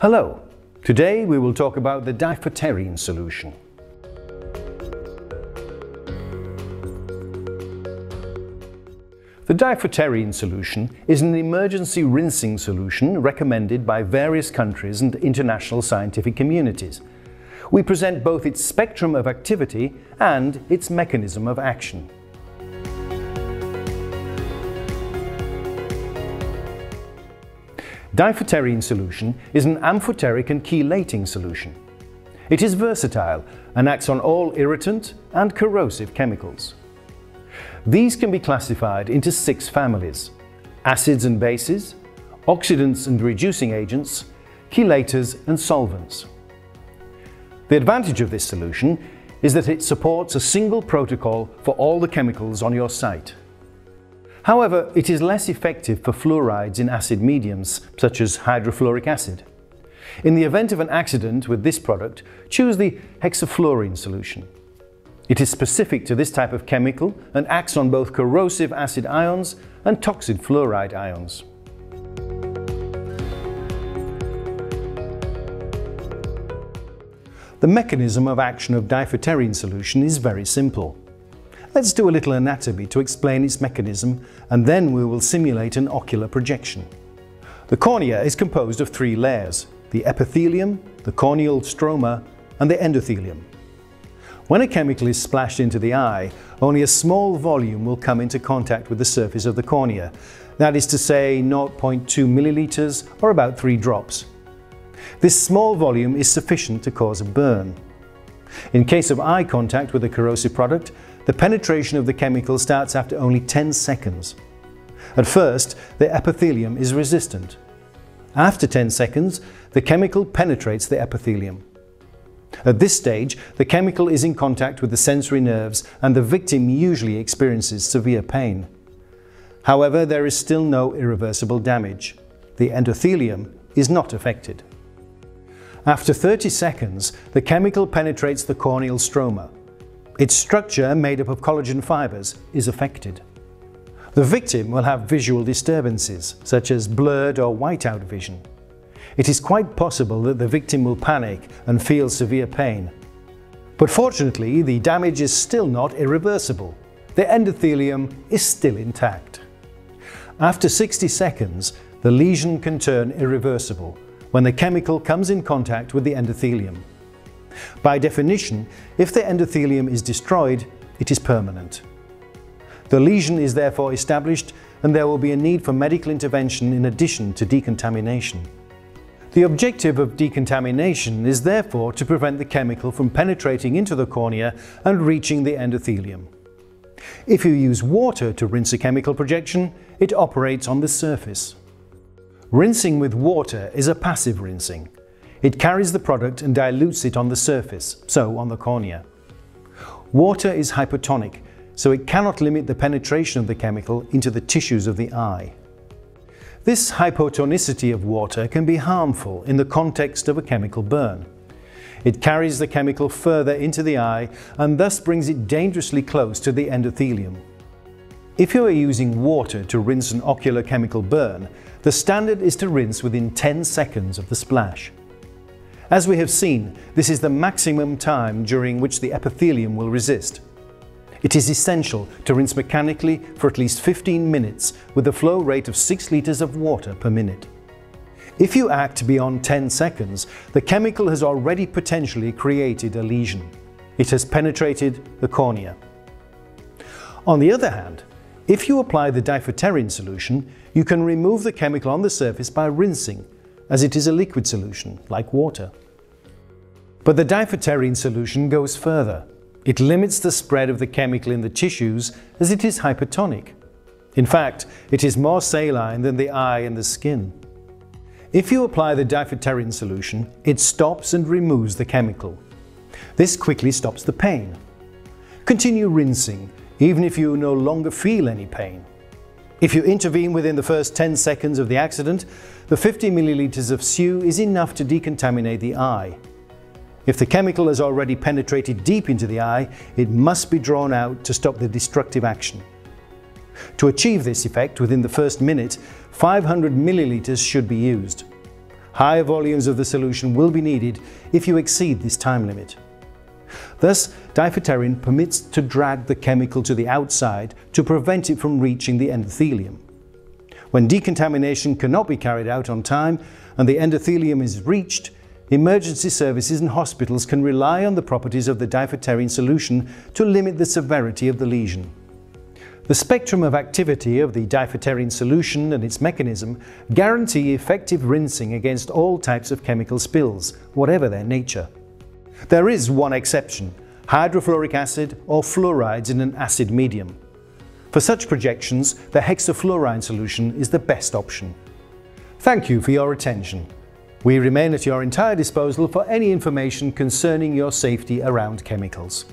Hello, today we will talk about the Diphoterine solution. The Diphoterine solution is an emergency rinsing solution recommended by various countries and international scientific communities. We present both its spectrum of activity and its mechanism of action. Diphoterine solution is an amphoteric and chelating solution. It is versatile and acts on all irritant and corrosive chemicals. These can be classified into six families acids and bases, oxidants and reducing agents, chelators and solvents. The advantage of this solution is that it supports a single protocol for all the chemicals on your site. However, it is less effective for fluorides in acid mediums, such as hydrofluoric acid. In the event of an accident with this product, choose the hexafluorine solution. It is specific to this type of chemical and acts on both corrosive acid ions and toxic fluoride ions. The mechanism of action of Diphoterine solution is very simple. Let's do a little anatomy to explain its mechanism and then we will simulate an ocular projection. The cornea is composed of three layers, the epithelium, the corneal stroma and the endothelium. When a chemical is splashed into the eye, only a small volume will come into contact with the surface of the cornea, that is to say 0.2 milliliters or about 3 drops. This small volume is sufficient to cause a burn. In case of eye contact with a corrosive product, the penetration of the chemical starts after only 10 seconds. At first, the epithelium is resistant. After 10 seconds, the chemical penetrates the epithelium. At this stage, the chemical is in contact with the sensory nerves and the victim usually experiences severe pain. However, there is still no irreversible damage. The endothelium is not affected. After 30 seconds, the chemical penetrates the corneal stroma, its structure, made up of collagen fibers, is affected. The victim will have visual disturbances, such as blurred or whiteout vision. It is quite possible that the victim will panic and feel severe pain. But fortunately, the damage is still not irreversible. The endothelium is still intact. After 60 seconds, the lesion can turn irreversible when the chemical comes in contact with the endothelium. By definition, if the endothelium is destroyed, it is permanent. The lesion is therefore established and there will be a need for medical intervention in addition to decontamination. The objective of decontamination is therefore to prevent the chemical from penetrating into the cornea and reaching the endothelium. If you use water to rinse a chemical projection, it operates on the surface. Rinsing with water is a passive rinsing. It carries the product and dilutes it on the surface, so on the cornea. Water is hypotonic, so it cannot limit the penetration of the chemical into the tissues of the eye. This hypotonicity of water can be harmful in the context of a chemical burn. It carries the chemical further into the eye and thus brings it dangerously close to the endothelium. If you are using water to rinse an ocular chemical burn, the standard is to rinse within 10 seconds of the splash. As we have seen, this is the maximum time during which the epithelium will resist. It is essential to rinse mechanically for at least 15 minutes with a flow rate of 6 litres of water per minute. If you act beyond 10 seconds, the chemical has already potentially created a lesion. It has penetrated the cornea. On the other hand, if you apply the Diphoterine solution, you can remove the chemical on the surface by rinsing, as it is a liquid solution, like water. But the Diphoterine solution goes further. It limits the spread of the chemical in the tissues as it is hypertonic. In fact, it is more saline than the eye and the skin. If you apply the Diphoterine solution, it stops and removes the chemical. This quickly stops the pain. Continue rinsing, even if you no longer feel any pain. If you intervene within the first 10 seconds of the accident, the 50 milliliters of SU is enough to decontaminate the eye. If the chemical has already penetrated deep into the eye, it must be drawn out to stop the destructive action. To achieve this effect within the first minute, 500 milliliters should be used. Higher volumes of the solution will be needed if you exceed this time limit. Thus, Diphoterine permits to drag the chemical to the outside to prevent it from reaching the endothelium. When decontamination cannot be carried out on time and the endothelium is reached, emergency services and hospitals can rely on the properties of the Diphoterine solution to limit the severity of the lesion. The spectrum of activity of the Diphoterine solution and its mechanism guarantee effective rinsing against all types of chemical spills, whatever their nature. There is one exception, hydrofluoric acid or fluorides in an acid medium. For such projections, the hexafluorine solution is the best option. Thank you for your attention. We remain at your entire disposal for any information concerning your safety around chemicals.